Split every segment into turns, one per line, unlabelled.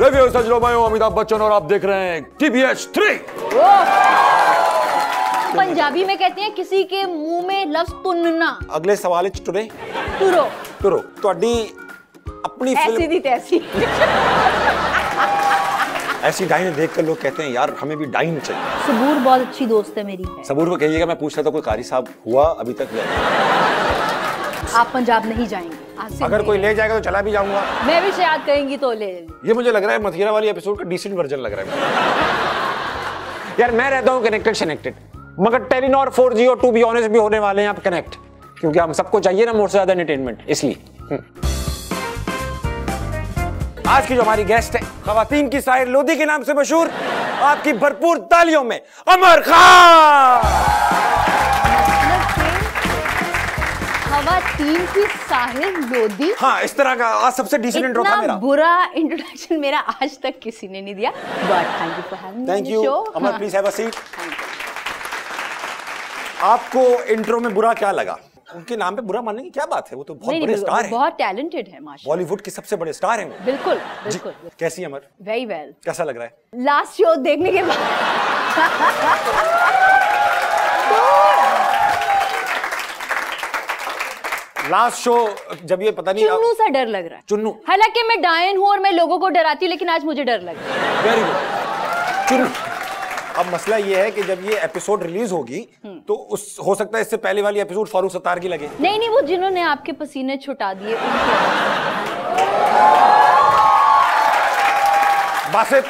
Review सजलो मैं हूं अमिताभ बच्चन और आप देख रहे हैं टीबीएच थ्री
पंजाबी में कहते हैं किसी के मुंह में लफ्ज तुनना
ਅਗਲੇ ਸਵਾਲ ਵਿੱਚ ਟੁਰੇ
तुरो
ਤੁਰੋ ਤੁਹਾਡੀ अपनी
ऐसी
फिल्म
दी तैसी
ऐसी डाइन देख कर लोग कहते हैं यार हमें भी डाइन चाहिए
सबूर बहुत अच्छी दोस्त है मेरी
सबूर को कहिएगा मैं पूछ रहा था कोई कारी साहब हुआ अभी तक या नहीं?
आप पंजाब नहीं जाएंगे आज से
अगर कोई ले जाएगा तो चला भी जाऊँगा।
मैं भी शायद कहेंगी तो ले
ये मुझे लग रहा है मथिरा वाली एपिसोड का डिसेंट वर्जन लग रहा है यार मैं रहता हूँ कनेक्टेड कनेक्टेड मगर टेलीनॉर 4G और टू बी ऑनेस्ट भी होने वाले हैं आप कनेक्ट क्योंकि हम सबको चाहिए ना मोर से ज़्यादा एंटरटेनमेंट इसलिए। हम्म। आज की जो हमारी गेस्ट है खवातीन की साहिर लोधी के नाम से मशहूर आपकी भरपूर तालियों में अमर खान!
तीन की साहिर लोधी।
हाँ इस तरह का आज सबसे डिसेंट इंट्रो था
इतना
मेरा।
बुरा इंट्रोडक्शन मेरा आज तक किसी ने नहीं दिया। But thank you for having
thank you Amar please have a seat आपको इंट्रो में बुरा क्या लगा? उनके नाम पे बुरा मानने की क्या बात है? वो तो बहुत
नहीं
बड़े
नहीं
स्टार हैं।
बहुत टैलेंटेड है माशा
बॉलीवुड के सबसे बड़े स्टार हैं वो।
बिल्कुल बिल्कुल।
कैसी है अमर?
वेरी वेल
कैसा लग रहा है?
लास्ट शो देखने के बाद।
लास्ट शो जब ये पता नहीं
चुन्नू सा डर लग रहा है।
चुन्नू।
हालाँकि मैं डायन हूँ और मैं लोगों को डराती हूँ लेकिन आज मुझे डर लग रहा है।
Very good Chunnu. अब मसला ये है कि जब ये एपिसोड रिलीज़ होगी
हम्म।
तो उस हो सकता है इससे पहले वाली एपिसोड फारूक सत्तार की लगे।
नहीं नहीं वो जिन्होंने आपके पसीने छुटा दिए
बासित।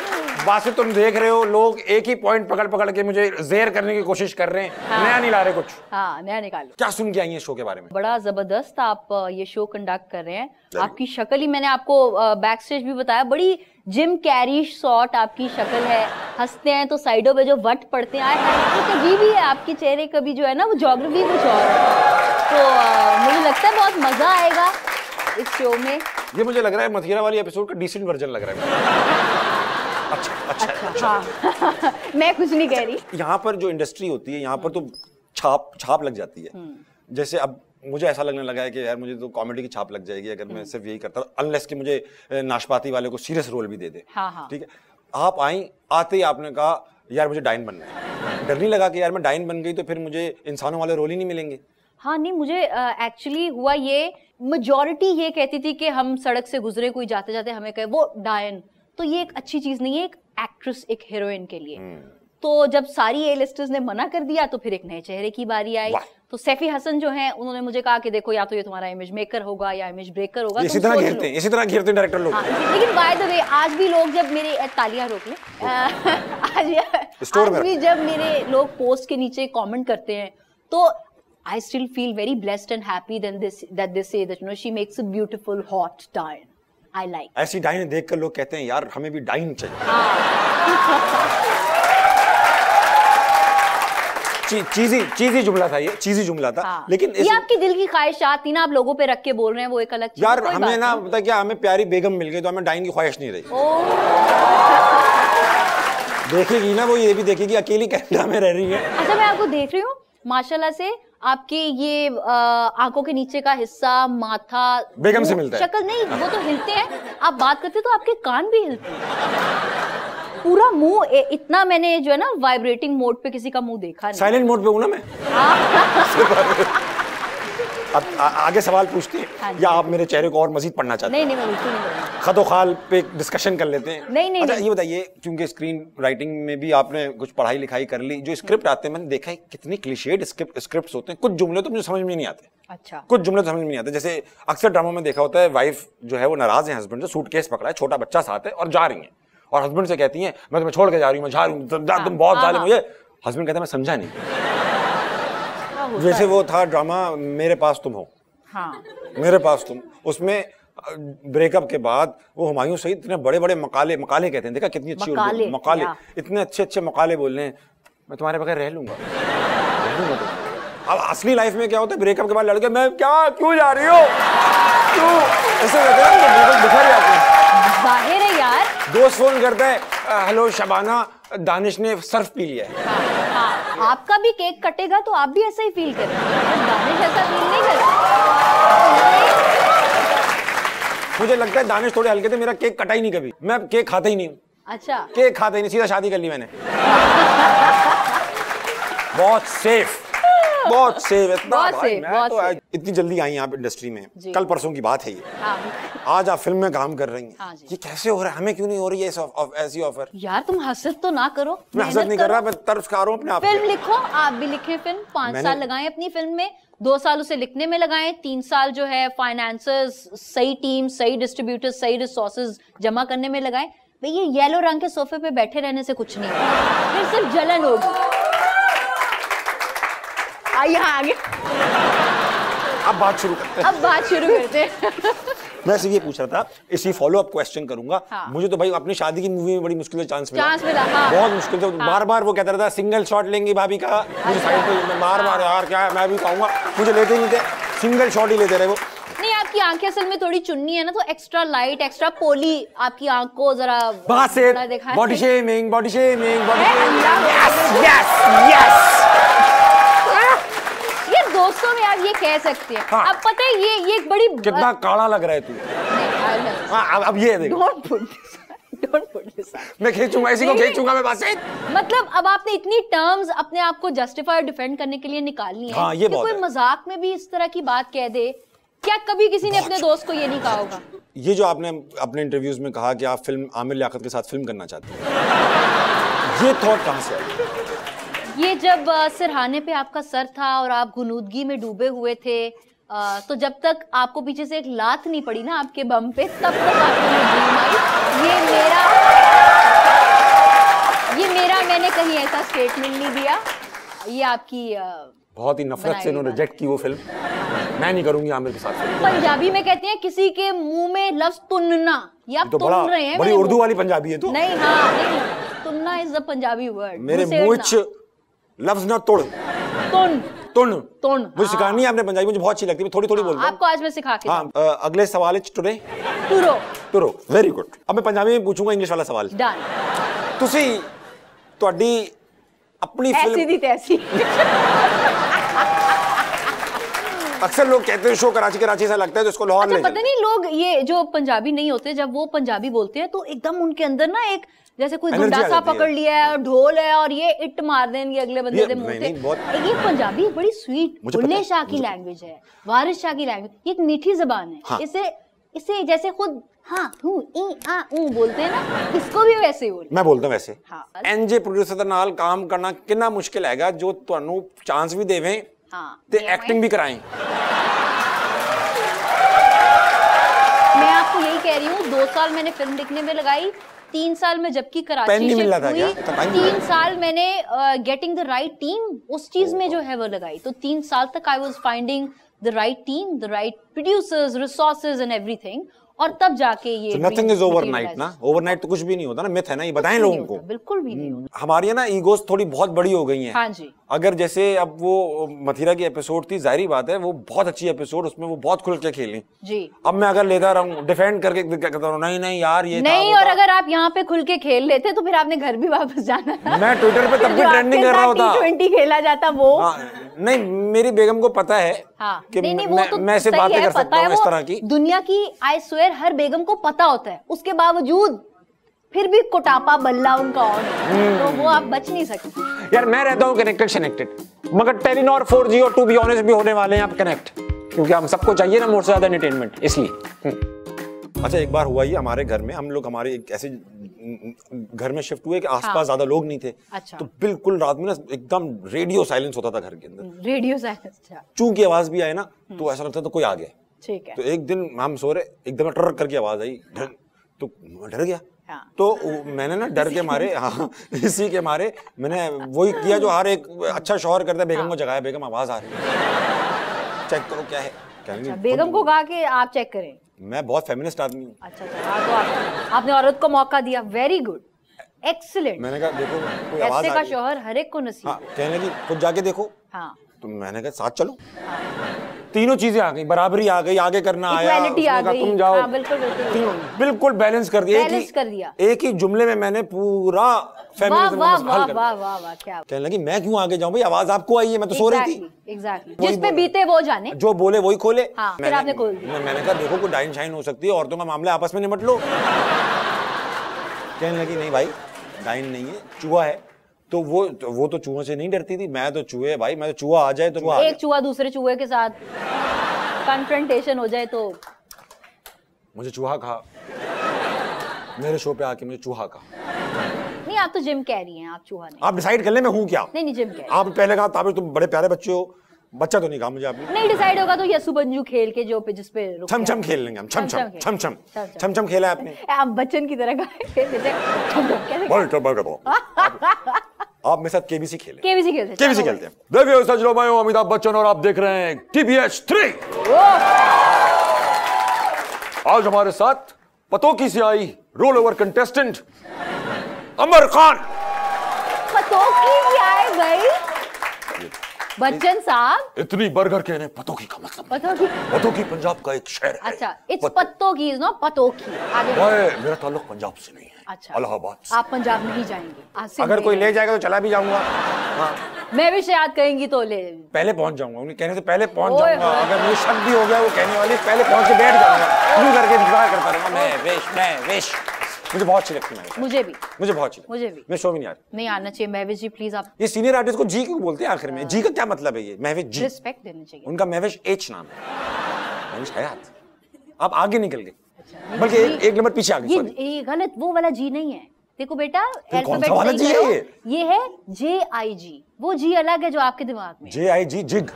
बासित तुम देख रहे हो लोग एक ही पॉइंट पकड़ पकड़ के मुझे जेर करने की कोशिश कर रहे हैं।
हाँ।
नया नहीं ला रहे कुछ।
हाँ नया निकालो।
क्या सुन के आई है शो के बारे में?
बड़ा ज़बरदस्त आप ये शो कंडक्ट कर रहे हैं। आपकी शक्ल ही मैंने आपको बैक स्टेज भी बताया। बड़ी जिम कैरी शॉट आपकी शक्ल है। हँसते हैं तो साइडों पे जो वट पड़ते हैं आए हाय एक अजीब ही आपके चेहरे कभी जो है ना वो जोग्राफी कुछ और है। तो मुझे लगता है बहुत मज़ा आएगा इस शो में।
ये मुझे लग रहा है मथिरा वाली एपिसोड का डिसेंट वर्जन लग रहा है। अच्छा अच्छा
अच्छा हाँ। मैं कुछ नहीं कह रही।
यहाँ पर जो इंडस्ट्री होती है यहाँ पर तो छाप छाप लग जाती है।
हम्म।
जैसे अब मुझे ऐसा लगने लगा है कि यार मुझे तो कॉमेडी की छाप लग जाएगी अगर
हम्म।
मैं सिर्फ़ यही करता अनलेस कि मुझे नाशपाती वाले को सीरियस रोल भी दे दे।
हाँ, हाँ।
ठीक है? आप आई आते ही आपने कहा यार मुझे डाइन बनना है। डर नहीं लगा कि यार मैं डाइन बन गई तो फिर मुझे इंसानों वाले रोल ही नहीं मिलेंगे?
हाँ नहीं मुझे एक्चुअली हुआ ये मेजोरिटी ये कहती थी कि हम सड़क से गुजरे कोई जाते जाते हमें कहे वो डायन तो ये एक अच्छी चीज़ नहीं है एक एक्ट्रेस एक हीरोइन के लिए।
हम्म।
तो जब सारी ए लिस्टर्स ने मना कर दिया तो फिर एक नए चेहरे की बारी आई। तो सैफी हसन जो है उन्होंने मुझे कहा कि देखो या तो ये तुम्हारा इमेज मेकर होगा या इमेज ब्रेकर होगा
इसी तरह घेरते हैं इसी तरह घेरते हैं डायरेक्टर लोग।
हाँ, लेकिन बाय द वे आज भी लोग जब मेरे तालियाँ रोक ले आज आज भी जब मेरे लोग पोस्ट के नीचे कमेंट करते हैं तो I still feel very blessed and happy then this that they say that you know she makes a beautiful hot diet. I like.
ऐसी डाइन देख कर लोग कहते हैं यार हमें भी डाइन चाहिए।
हाँ।
ची, चीजी चीजी जुमला था ये चीजी जुमला था।
हाँ।
लेकिन
ये आपकी दिल की ख्वाहिशात थी ना आप लोगों पे रख के बोल रहे हैं वो एक अलग
यार हमें ना। पता क्या हमें प्यारी बेगम मिल गई तो हमें डाइन की ख्वाहिश नहीं रही। देखेगी ना वो ये भी देखेगी अकेली कनाडा में रह रही है।
अच्छा मैं आपको देख रही हूँ माशाल्लाह से आपके ये आँखों के नीचे का हिस्सा माथा
बेगम से मिलता है।
शक्ल नहीं वो तो हिलते हैं। आप बात करते तो आपके कान भी हिलते हैं। पूरा मुँह इतना मैंने जो है ना वाइब्रेटिंग मोड पे किसी का मुँह देखा नहीं।
साइलेंट मोड पे हूँ ना मैं। अब आ, आगे सवाल पूछते
हाँ
हैं
जी।
या आप मेरे चेहरे को और मजीद पढ़ना चाहते
नहीं नहीं बिल्कुल नहीं करूँगी।
हैं खदो खाल पे डिस्कशन कर लेते हैं।
नहीं, नहीं,
अच्छा ये बताइए क्योंकि स्क्रीन राइटिंग में भी आपने कुछ पढ़ाई लिखाई कर ली जो स्क्रिप्ट आते हैं मैंने देखा है कितने क्लिशेड स्क्रिप्ट स्क्रिप्ट्स होते हैं। कुछ जुमले तो मुझे समझ में नहीं आते।
अच्छा।
कुछ जुमले तो समझ में नहीं आते। जैसे अक्सर ड्रामों में देखा होता है वाइफ जो है वो नाराज़ है हस्बैंड से सूटकेस पकड़ा है छोटा बच्चा साथ है और जा रही है। और हस्बैंड से कहती है मैं तुम्हें छोड़ के जा रही हूँ मैं जा रही हूँ तुम बहुत
हाँ,
जालिम
हाँ।
हो। हस्बैंड कहता है मैं समझा नहीं।
होता
जैसे
है?
वो था ड्रामा मेरे पास तुम हो।
हाँ।
मेरे पास तुम। उसमें ब्रेकअप के बाद वो हुमायूं सहित इतने बड़े बड़े मकाले मकाले कहते हैं देखा कितनी अच्छी
मकाले,
मकाले इतने अच्छे अच्छे मकाले बोल रहे हैं। मैं तुम्हारे बगैर रह लूँगा। रह लूँगा तुम। अब असली लाइफ में क्या होता है? ब्रेकअप के बाद लड़के मैं क्या क्यों जा रही हो? क्यों? ऐसे कहते हैं ना, बिल्कुल बिखर जाते हैं।
ज़ाहिर है यार।
दोस्त फ़ोन करता है हेलो शबाना दानिश ने सर्फ पी लिया है
हाँ, आपका भी केक कटेगा तो आप भी ऐसा ही फील करेंगे दानिश ऐसा फील नहीं करते।
मुझे लगता है दानिश थोड़े हल्के थे मेरा केक कटा ही नहीं कभी। मैं केक खाता ही नहीं हूँ।
अच्छा।
केक खाते ही नहीं सीधा शादी कर ली मैंने। बहुत सेफ़ बहुत सेफ़ इतना
बहुत
भाई,
safe,
मैं
बहुत
तो। आज इतनी जल्दी आई यहाँ पे इंडस्ट्री में। कल परसों की बात है ये।
हाँ।
आज आप फ़िल्म में काम कर रही हैं।
हाँ
ये कैसे हो रहा है? हमें क्यों नहीं हो रही है ऐसा- ऑफ- ऐसी ऑफ़र
यार तुम हसरत तो ना करो।
मैं हसरत नहीं कर रहा मैं तरफ़ खा रहा हूँ अपने आप
फ़िल्म लिखो आप भी लिखे फ़िल्म पाँच साल लगाए अपनी फ़िल्म में दो साल उसे लिखने में लगाए। तीन साल जो है फाइनेंसर्स सही टीम सही डिस्ट्रीब्यूटर्स सही रिसोर्सेज जमा करने में लगाए। भाई ये येलो रंग के सोफे पे बैठे रहने से कुछ नहीं फिर सिर्फ़ जलन होगी। आइए यहाँ आगे।
अब बात शुरू करते हैं।
अब बात शुरू करते हैं।
मैं सिर्फ़ ये पूछ रहा था इसी फॉलो अप क्वेश्चन करूँगा।
हाँ।
मुझे तो भाई अपनी शादी की मूवी में बड़ी मुश्किल से चांस मिला।
चांस मिला, हाँ।
बहुत मुश्किल से बार बार वो कहता रहता सिंगल शॉट लेंगी भाभी का। मुझे साइड पे बार बार यार क्या है? मैं भी कहूँगा मुझे लेते ही नहीं थे। सिंगल शॉट ही लेते रहे वो।
नहीं आपकी आँखें असल में थोड़ी चुन्नी है ना तो एक्स्ट्रा लाइट एक्स्ट्रा पोली आपकी आँख को जरा बड़ा
शेमिंग बॉडी शेमिंग बॉडी
है, अल्लाह
यस यस
दोस्तों में आप ये कह सकते हैं।
हाँ।
अब पता है ये ये एक बड़ी
कितना काला लग रहा है तू। हाँ अब- अब ये देख।
Don't put this don't put this
मैं खींचूँगा इसी को खींचूँगा मैं बस।
मतलब अब आपने इतनी टर्म्स अपने आप को जस्टिफाई और डिफेंड करने के लिए निकालनी है
हाँ, ये
कि कोई मज़ाक में भी इस तरह की बात कह दे क्या कभी किसी ने अपने दोस्त को ये नहीं कहा होगा?
ये जो आपने अपने इंटरव्यूज़ में कहा कि आप फ़िल्म आमिर लियाकत के साथ फ़िल्म करना चाहते हैं ये थॉट कहाँ से आई?
ये जब अ, सिरहाने पे आपका सर था और आप गुनूदगी में डूबे हुए थे अ, तो जब तक आपको पीछे से एक लात नहीं पड़ी ना आपके बम पे तब तक आपको ये ड्रीम आई। ये मेरा ये मेरा मैंने कहीं ऐसा स्टेटमेंट नहीं दिया। ये आपकी अ,
बहुत ही नफरत से इन्होंने रिजेक्ट की वो फ़िल्म मैं नहीं करूँगी आमिर के साथ
पंजाबी में कहते हैं किसी के मुँह में लफ्ज तुनना। ये
तो
तुन रहे हैं
बड़ी उर्दू वाली पंजाबी है तू।
नहीं हाँ नहीं तुनना इज़ द पंजाबी वर्ड
मेरे मुँह च लफ्ज ना तोड़
तुन
तुन
तुन
मुझे सिखानी है आपने पंजाबी मुझे बहुत अच्छी लगती है मैं थोड़ी थोड़ी बोलता हूँ
आपको आज मैं सिखा के
हाँ अ, अगले सवाल है टुडे
टूरो
तुरो वेरी गुड अब मैं पंजाबी में पूछूंगा इंग्लिश वाला सवाल
डन
ਤੁਸੀਂ ਤੁਹਾਡੀ अपनी
ऐसी
फिल्म
थी तैसी
अक्सर लोग कहते हैं शो कराची कराची से लगता है तो इसको लाहौर
अच्छा
ले
पता
चलते
नहीं लोग ये जो पंजाबी नहीं होते जब वो पंजाबी बोलते हैं तो एकदम उनके अंदर ना एक जैसे कोई
Energy
गुंडा
आ
सा
जाती है।
पकड़ लिया है और ढोल है और ये इट मार देंगे अगले बंदे
ये-
के मुंह
नहीं,
पे
नहीं, बहुत-
ये पंजाबी बड़ी स्वीट
मुझे पता
बुल्ले
है,
शाह की लैंग्वेज है वारिस शाह की लैंग्वेज ये एक मीठी जबान है
हाँ।
इसे इसे जैसे खुद हाँ हूँ ई आ ऊ बोलते हैं ना इसको भी वैसे ही बोल
ਮੈਂ ਬੋਲਦਾ ਵੈਸੇ
ਹਾਂ।
ਐਨਜੇ ਪ੍ਰੋਡਿਊਸਰ ਦੇ ਨਾਲ ਕੰਮ ਕਰਨਾ ਕਿੰਨਾ ਮੁਸ਼ਕਿਲ ਹੈਗਾ ਜੋ ਤੁਹਾਨੂੰ ਚਾਂਸ ਵੀ ਦੇਵੇ
हाँ
ਤੇ ਐਕਟਿੰਗ ਵੀ ਕਰਾਏ
मैं आपको यही कह रही हूँ दो साल मैंने फिल्म लिखने में लगाई तीन साल में जबकि कराची शिफ्ट हुई तीन साल मैंने गेटिंग द राइट टीम उस चीज़ में जो है वो लगाई। तो तीन साल तक I was finding the right team the right producers resources and everything और तब जाके ये
नथिंग इज़ ओवरनाइट ना? ओवरनाइट तो कुछ भी नहीं होता ना मिथ है ना ये बताएँ लोगों को।
बिल्कुल भी नहीं
हमारी ना ईगोस थोड़ी बहुत बड़ी हो गई है।
हाँ जी।
अगर जैसे अब वो मथिरा की एपिसोड थी ज़ाहिर बात है वो बहुत अच्छी एपिसोड उसमें वो बहुत खुल के खेली।
जी।
अब मैं अगर लेता रहूँ डिफेंड करके कहता हूँ नहीं नहीं यार ये
नहीं और
था।
अगर आप यहाँ पे खुल के खेल लेते तो फिर आपने घर भी वापस जाना
मैं ट्विटर पे तब भी ट्रेंडिंग कर रहा होता।
ट्वेंटी खेला जाता वो।
हाँ, नहीं मेरी बेगम को पता है
हाँ।
कि
नहीं नहीं वो
मैं,
तो
मैं
सही
बातें कर सकता
हूँ
इस तरह की।
दुनिया की आई स्वेयर हर बेगम को पता होता है। उसके बावजूद फिर भी कोटापा बल्ला उनका ऑन
हम्म।
तो वो आप बच नहीं सकते।
यार मैं रहता हूँ कनेक्टेड कनेक्टेड मगर टेलीनॉर 4G और टू बी ऑनेस्ट भी होने वाले हैं आप कनेक्ट क्योंकि हम सबको चाहिए ना मोर से ज़्यादा एंटरटेनमेंट इसलिए। हम्म। अच्छा एक बार हुआ ये हमारे घर में हम लोग हमारे एक ऐसे घर में शिफ्ट हुए कि आसपास
हाँ।
ज़्यादा लोग नहीं थे।
अच्छा।
तो बिल्कुल रात में ना एकदम रेडियो साइलेंस होता था घर के अंदर।
रेडियो साइलेंस
चूं की आवाज़ भी आए ना
हम्म।
तो ऐसा लगता था कोई आ गया।
ठीक है।
तो एक दिन हम सो रहे एकदम ट्रक करके आवाज़ आई डर तो डर गया।
हाँ।
तो मैंने ना डर के मारे हाँ इसी के मारे। मैंने वही किया जो हर एक अच्छा शौहर करता है बेगम
हाँ।
को जगाया बेगम आवाज़ आ रही है। चेक करो क्या है
अच्छा, बेगम को कहा कि आप चेक करें?
मैं बहुत फेमिनिस्ट आदमी हूँ।
अच्छा अच्छा हाँ तो आप, आपने औरत को मौका दिया। वेरी गुड एक्सीलेंट
मैंने कहा देखो कोई आवाज़
ऐसे का शोहर हर एक को नसीब
हाँ कहने लगी खुद जाके देखो।
हाँ।
तो मैंने कहा साथ चलो। तीनों चीज़ें आ गई बराबरी आ गई आगे करना आया
आ गई।
तुम जाओ।
हाँ, बिल्कुल, बिल्कुल।
बिल्कुल। बैलेंस कर दिया। एक ही
कर दिया।
एक ही जुमले में मैंने पूरा कहने लगी मैं क्यों आगे जाऊँ भाई? आवाज़ आपको आई है मैं तो सो रही थी।
एग्जैक्टली जिस पे बीते वो जाने।
जो बोले वही खोले।
हाँ, फिर आपने खोल दिया।
मैंने कहा देखो कोई डाइन शाइन हो सकती है औरतों का मामला आपस में निमट लो। कहने लगी नहीं भाई डाइन नहीं है चूहा है। तो वो तो वो तो चूहों से नहीं डरती थी। मैं तो चूहे भाई मैं तो चूहा आ जाए तो चूहा
एक चूहा दूसरे चूहे के साथ कन्फ्रंटेशन हो जाए तो।
मुझे चूहा कहा। मेरे शो पे आके मुझे चूहा कहा।
नहीं आप तो जिम कह रही हैं आप चूहा नहीं।
आप डिसाइड कर ले मैं हूँ क्या?
नहीं नहीं जिम कह
आप पहले कहा ताबिर तुम बड़े प्यारे बच्चे हो। बच्चा तो नहीं कहा मुझे आपने।
नहीं डिसाइड होगा तो यसु बंजू खेल के जो पे जिस पे रुक
छम छम खेल लेंगे हम छम छम छम छम
छम छम।
खेला आपने।
आप बच्चन की तरह गाए। खेल देते हैं।
आप मेरे साथ केबीसी खेले।
केबीसी खेलते हैं।
केबीसी खेलते हैं।
देखिए सजलो मैं हूँ अमिताभ बच्चन और आप देख रहे हैं टीबीएच थ्री आज हमारे साथ पतों की सियाई roll over contestant Amar Khan.
पतों की क्या है भाई बच्चन साहब।
इतनी बर्गर कहने पतों की का मतलब
पतों की
पतों की पंजाब का एक शहर है।
अच्छा इट्स
पत-
पत्तों की इज़ नो पतों की आगे
मेरा ताल्लुक पंजाब से नहीं है।
अच्छा।
इलाहाबाद। से
आप पंजाब नहीं जाएँगे।
अगर कोई ले
जाएगा।
तो चला भी जाऊँगा। हाँ।
मैं भी शायद कहेंगी तो ले।
पहले पहुँच जाऊँगा। उन्हें कहने से पहले पहुँच जाऊँगा। अगर मुझे शक भी हो गया वो कहने वाली पहले पहुँच के बैठ जाऊँगा। यूँ करके इंतज़ार करता रहूँगा। मैं वेश मैं वेश मुझे बहुत अच्छी लगती है
मुझे भी।
मुझे बहुत अच्छी
मुझे भी।
मैं शो भी नहीं आ रही
नहीं आना चाहिए। महवेश जी प्लीज़ आप
ये सीनियर आर्टिस्ट को जी क्यों बोलते हैं आखिर में? जी का क्या मतलब है ये? महविश जी।
रिस्पेक्ट देनी चाहिए।
उनका महवेश एच नाम है। महविश हयात आप आगे निकल गए। बल्कि एक, नंबर पीछे आ गए
ये ये गलत वो वाला जी नहीं है। देखो बेटा
वाला
सही
जी है ये?
ये है जे आई जी वो जी अलग है जो आपके दिमाग में
जे आई जी जिग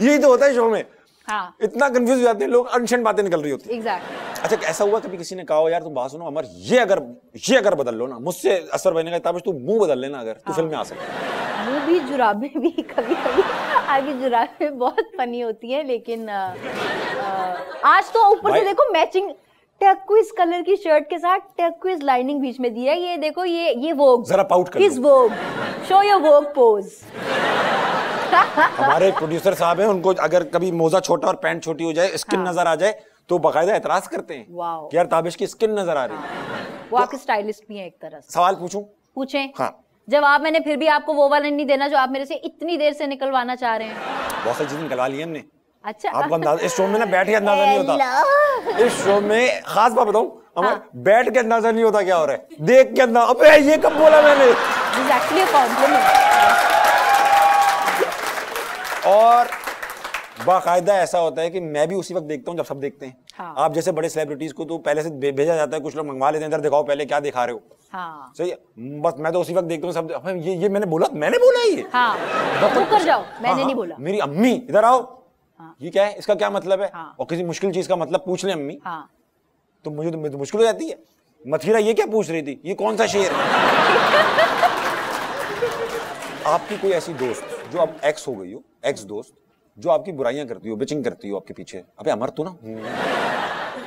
यही तो होता है शो में।
हाँ।
इतना कंफ्यूज हो जाते हैं लोग अनशन बातें निकल रही होती है।
एग्जैक्टली
अच्छा ऐसा हुआ कभी किसी ने कहा हो यार तुम बात सुनो अमर ये अगर ये अगर बदल लो ना मुझसे असर बनेगा तब तू मुँह बदल लेना अगर तू फ़िल्म में आ सकता है
मुँह भी जुराबे भी कभी कभी आगे जुराबे बहुत फनी होती है लेकिन अ, अ, आज तो ऊपर से देखो मैचिंग टर्क्विज कलर की शर्ट के साथ टर्क्विज लाइनिंग बीच में दी है। ये देखो ये ये वोग
जरा पाउट कर
किस vogue show your vogue pose
हमारे प्रोड्यूसर साहब हैं उनको अगर कभी मोजा छोटा और पैंट छोटी हो जाए स्किन
हाँ।
नज़र आ जाए तो बकायदा एतराज़ करते हैं कि यार ताबिश की स्किन नज़र आ रही है।
वो आपके स्टाइलिस्ट भी हैं एक तरह से।
सवाल पूछूँ?
पूछें।
हाँ।
जवाब मैंने फिर भी आपको वो वाला नहीं देना जो आप मेरे से इतनी देर से निकलवाना चाह रहे हैं।
बहुत सारी चीज़ें निकलवा ली हमने।
अच्छा।
आपको अंदाज़ा इस शो में ना बैठ के अंदाज़ा नहीं होता। इस शो में खास बात बताऊँ हमें
हाँ।
बैठ के अंदाज़ा नहीं होता क्या हो रहा है। देख के अंदाज़ा अबे ये कब बोला मैंने? और बाकायदा ऐसा होता है कि मैं भी उसी वक्त देखता हूँ जब सब देखते हैं।
हाँ।
आप जैसे बड़े सेलिब्रिटीज को तो पहले से भेजा जाता है कुछ लोग मंगवा लेते हैं इधर दिखाओ पहले क्या दिखा रहे हो।
हाँ।
सही है। बस मैं तो उसी वक्त देखता हूँ सब ये ये मैंने बोला मैंने बोला ये।
हाँ। वो कर जाओ मैंने
हाँ,
नहीं
हाँ,
बोला।
मेरी अम्मी इधर आओ।
हाँ।
ये क्या है? इसका क्या मतलब है?
हाँ।
और किसी मुश्किल चीज़ का मतलब पूछ ले अम्मी।
हाँ।
तो मुझे तो, तो मुश्किल हो जाती है। मथीरा ये क्या पूछ रही थी? ये कौन सा शेर है? आपकी कोई ऐसी दोस्त जो अब एक्स हो गई हो? एक्स दोस्त जो आपकी बुराइयाँ करती हो बिचिंग करती हो आपके पीछे? अबे अमर तो ना।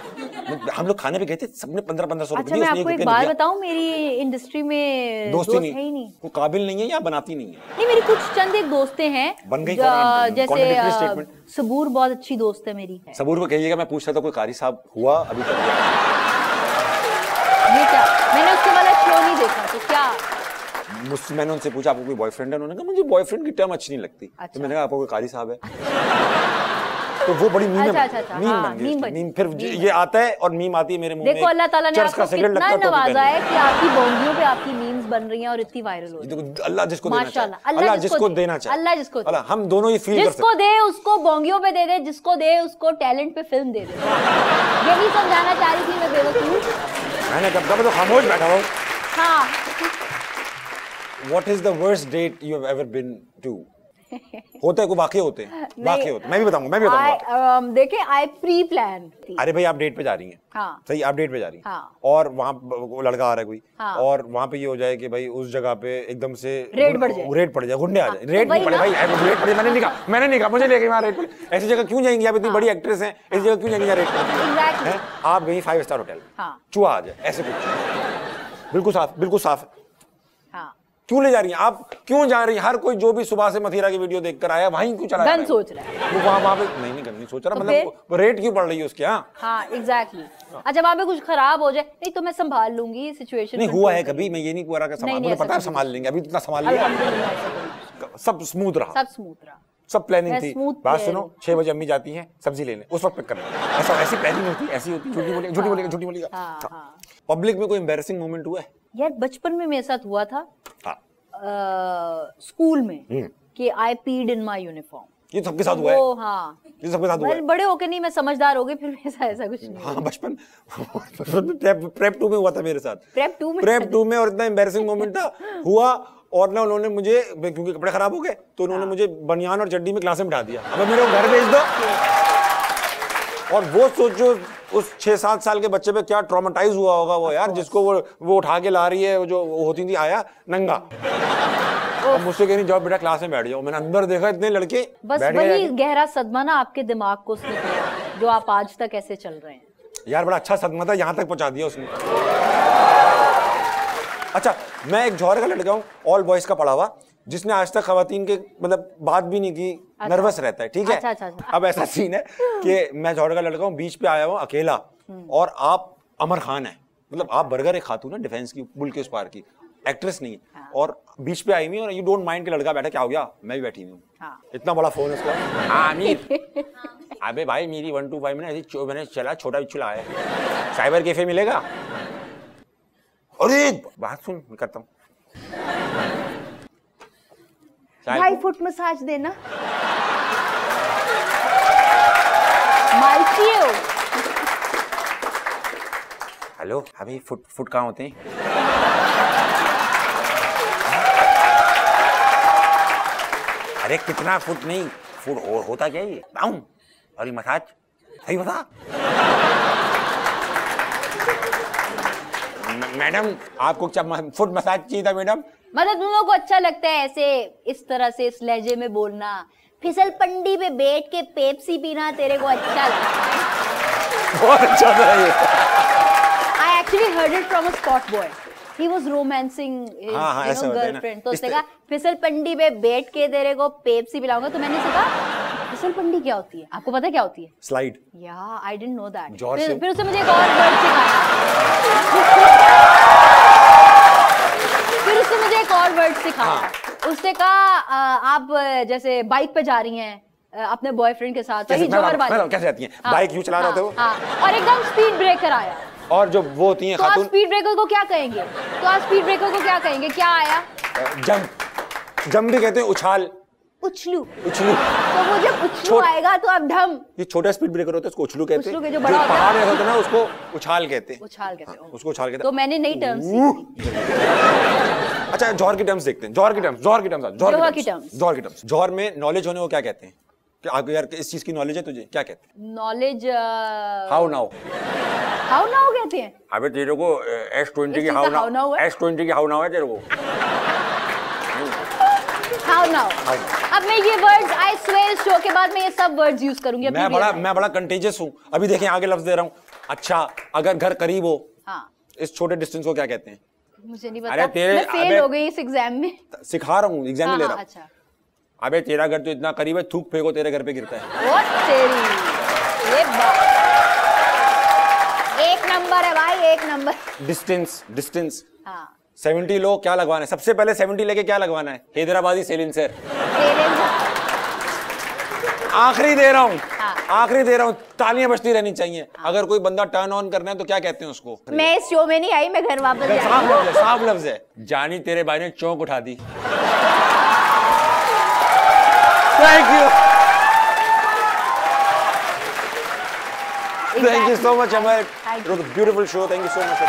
हम लोग खाने पे गए थे सबने पंद्रह पंद्रह सौ
अच्छा
रुपए
मैं आपको एक बात बताऊँ मेरी इंडस्ट्री में
दोस्ती
दोस्त
नहीं
है ही नहीं।
वो काबिल नहीं है या बनाती नहीं है?
नहीं मेरी कुछ चंद एक दोस्तें हैं
बन गई
जैसे. सबूर बहुत अच्छी दोस्त है मेरी।
सबूर को कहिएगा मैं पूछ रहा था कोई कारी साहब हुआ अभी तक?
ये क्या? मैंने उसके वाला शो नहीं देखा तो क्या?
मुझसे मैंने उनसे पूछा आपको कोई बॉयफ्रेंड है? उन्होंने कहा मुझे बॉयफ्रेंड की टर्म अच्छी नहीं लगती।
अच्छा।
तो मैंने कहा आपको कोई कारी साहब है? तो वो बड़ी मीम
अच्छा, अच्छा, अच्छा,
मीम
हाँ,
बन गई
मीम गई,
मीम फिर
मीम
ये आता है और मीम आती है मेरे मुँह में।
देखो अल्लाह ताला ने आपको कितना
लगता
नवाजा है कि आपकी बोंगियों पे आपकी मीम्स बन रही हैं और इतनी वायरल हो रही हैं।
देखो अल्लाह जिसको देना चाहे।
अल्लाह जिसको।
देना चाहे।
अल्लाह जिसको
अल्लाह हम दोनों ये फील कर
जिसको दे उसको बोंगियों पे दे दे जिसको दे उसको टैलेंट पे फ़िल्म दे दे। यही समझाना चाह रही थी मैं बेवकूफ़।
मैंने कब कब तो खामोश बैठा हूँ।
हाँ।
What is the worst date you have ever been to होते हैं वाकई होते हैं? वाकई होते मैं भी बताऊँगा मैं भी बताऊँगा
um, देखे आई प्री प्लान
अरे भाई आप डेट पे जा रही हैं।
हाँ।
सही आप डेट पे जा रही हैं।
हाँ।
और वहाँ लड़का आ रहा है कोई।
हाँ।
और वहाँ पे ये हो जाए कि भाई उस जगह पे एकदम से
रेड बढ़ जाए।
रेड पड़ जाए गुंडे आ
हाँ,
जाए।
तो
रेड नहीं पड़े भाई रेड पड़े। मैंने नहीं कहा मैंने नहीं कहा मुझे लेके वहाँ रेड पड़े। ऐसी जगह क्यों जाएँगी आप इतनी बड़ी एक्ट्रेस हैं ऐसी जगह क्यों जाएँगी है. हैं? आप गई फाइव स्टार होटल
हाँ।
चूहा आ जाए ऐसे कुछ। बिल्कुल साफ़ बिल्कुल साफ़।
हाँ
क्यों ले जा रही हैं? आप क्यों जा रही हैं? हर कोई जो भी सुबह से मथुरा की वीडियो देखकर आया वहीं क्यों चला
गन
रहा है?
सोच रहा है।
वो वहाँ वहाँ पे नहीं नहीं गन नहीं सोच रहा
तो
मतलब रेट क्यों बढ़ रही है उसके यहाँ
हाँ एग्जैक्टली अच्छा वहाँ पे कुछ खराब हो जाए नहीं तो मैं संभाल लूँगी सिचुएशन
नहीं हुआ है कभी? मैं ये नहीं कह रहा कि संभाल मुझे पता है संभाल लेंगे अभी इतना संभाल लिया।
कभी
सब स्मूथ रहा।
सब स्मूथ रहा।
सब प्लानिंग थी। बात सुनो छह बजे अम्मी जाती हैं सब्ज़ी लेने उस वक्त पिक करना ऐसा ऐसी प्लानिंग होती है ऐसी होती झूठी बोलेगा झूठी बोलेगा झूठी बोलेगा
हाँ हाँ।
पब्लिक में कोई एम्बेरसिंग मोमेंट हुआ है?
यार बचपन में मेरे साथ हुआ था।
हाँ
स्कूल में
हम्म।
कि आई पीड इन माय यूनिफॉर्म
ये सबके साथ हुआ है?
हाँ।
ये सबके साथ हुआ है?
बड़े होके नहीं मैं समझदार हो गई फिर ऐसा ऐसा कुछ नहीं
हाँ बचपन। प्रेप टू में हुआ था मेरे साथ।
प्रेप टू में?
प्रेप टू में और इतना एम्बेरसिंग मोमेंट था हुआ और ना उन्होंने मुझे क्योंकि कपड़े खराब हो गए तो
हाँ।
उन्होंने मुझे बनियान और चड्डी में क्लास में बिठा दिया। अब मेरे को घर भेज दो। और वो सोचो उस छह सात साल के बच्चे पे क्या ट्रॉमेटाइज हुआ होगा वो यार जिसको वो वो उठा के ला रही है वो जो होती थी आया नंगा। अब मुझसे कह रही जाओ बेटा क्लास में बैठ जाओ। मैंने अंदर देखा इतने लड़के
बस वही गहरा सदमा ना आपके दिमाग को उसने किया जो आप आज तक ऐसे चल रहे हैं।
यार बड़ा अच्छा सदमा था यहाँ तक पहुँचा दिया उसने। अच्छा मैं एक जौहर का लड़का हूँ ऑल बॉयज़ का पढ़ा हुआ जिसने आज तक खातन के मतलब बात भी नहीं की
अच्छा।
नर्वस रहता है ठीक है?
अच्छा, अच्छा, अच्छा।
अब ऐसा सीन है कि मैं जौहर का लड़का हूँ बीच पे आया हुआ अकेला
हम्म।
और आप अमर खान है। मतलब आप बर्गर एक खातू ना डिफेंस की बुल के उस पार की। एक्ट्रेस नहीं।
है।
हाँ। और बीच पे आई हुई और यू डोंट माइंड के लड़का बैठा क्या हो गया? मैं भी बैठी हुई हूँ।
हाँ।
इतना बड़ा फ़ोन है उसका। हाँ आमिर अबे भाई मेरी वन टू फाइव में ऐसी मैंने चला छोटा बिच्छू लाया है। साइबर कैफ़े मिलेगा? अरे बात सुन मैं करता हूँ।
ढाई फुट मसाज देना।
हेलो अभी फुट फुट कहाँ होते हैं? अरे कितना फुट नहीं फुट और होता क्या ये? और ये मसाज सही बता। मैडम आपको क्या फुट मसाज चाहिए था मैडम?
मतलब तुम लोग को अच्छा लगता है ऐसे इस तरह से इस लहजे में बोलना। फिसल पंडी पे बैठ के पेप्सी पीना तेरे को अच्छा लगता है।
बहुत अच्छा था ये।
I actually heard it from a spot boy he was romancing
हाँ, हाँ, है
गर्लफ्रेंड तो उसने कहा फिसल पंडी पे बैठ के तेरे को पेप्सी पिलाऊँगा। तो मैंने कहा फिसल पंडी क्या होती है? आपको पता क्या होती है?
स्लाइड
या आई डिडंट नो दैट फिर, फिर उसने मुझे एक और वर्ड सिखाया। फिर उसने मुझे एक और वर्ड सिखाया।
हाँ।
उसने कहा आप जैसे बाइक पे जा रही हैं अपने बॉयफ्रेंड के साथ
कैसे-
जोहर
बताऊं-
वाली
कैसे जाती हैं? बाइक यूँ चला रहे होते हो?
हाँ, और एकदम स्पीड ब्रेकर आया।
और जो वो होती हैं
तो
खातून
स्पीड ब्रेकर को क्या कहेंगे? तो आप स्पीड ब्रेकर को क्या कहेंगे? क्या आया?
जंप जंप भी कहते हैं उछाल।
उछलू।
उछलू।
तो वो जब उछलू आएगा तो आप ढम।
ये छोटा स्पीड ब्रेकर होता है उसको उछलू कहते हैं।
जो बड़ा
पहाड़ होता है ना उसको उछाल कहते हैं।
उछाल कहते हो।
उसको उछाल कहते
तो मैंने नई टर्म
अच्छा जौहर की टर्म्स देखते हैं। जौहर की टर्म्स जौहर की टर्म्स जौहर
जौहर
की टर्म्स। जौहर की टर्म्स जौहर में नॉलेज होने को क्या कहते हैं? कि आगे यार इस चीज़ की नॉलेज है तुझे? क्या कहते हैं?
Knowledge
how now
how now कहते हैं?
अबे तेरे को एस ट्वेंटी की हाउ नाउ एस ट्वेंटी की हाउ नाउ है तेरे को?
हाउ नाउ अब मैं ये वर्ड्स आई स्वेयर शो के बाद मैं ये सब वर्ड्स यूज़ करूँगी
मैं बड़ा मैं बड़ा कंटेजियस हूँ। अभी देखें आगे लफ्ज दे रहा हूँ। अच्छा अगर घर करीब हो
हाँ।
इस छोटे डिस्टेंस को क्या कहते हैं?
मुझे नहीं पता।
अरे तेरे-
मैं फेल हो गई इस एग्ज़ाम में।
सिखा रहा हूँ एग्ज़ाम
हाँ,
में ले
हाँ,
रहा हूँ।
अच्छा।
अबे तेरा घर तो इतना करीब है थूक फेंको तेरे घर पे गिरता है।
ये एक नंबर है भाई एक नंबर।
डिस्टेंस डिस्टेंस
हाँ।
70 लो क्या लगवाना है? सबसे पहले 70 लेके क्या लगवाना है? हैदराबादी सेलिंसर
तेरे
आखिरी दे रहा हूँ।
हाँ।
आखिरी दे रहा हूँ। तालियाँ बजती रहनी चाहिए। अगर कोई बंदा टर्न ऑन करना है तो क्या कहते हैं उसको?
मैं इस शो में नहीं आई मैं घर वापस
है साफ़ लफ्ज है। जानी तेरे भाई ने चौंक उठा दी। Thank Thank you so much, Amar. It
was
a beautiful show. Thank you so much.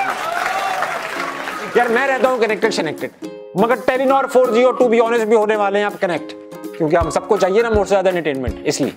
यार मैं रहता हूँ कनेक्टेड कनेक्टेड मगर टेलीनॉर 4G और टू बी ऑनेस्ट भी होने वाले हैं आप कनेक्ट क्योंकि हम सबको चाहिए ना मोर से ज़्यादा एंटरटेनमेंट इसलिए।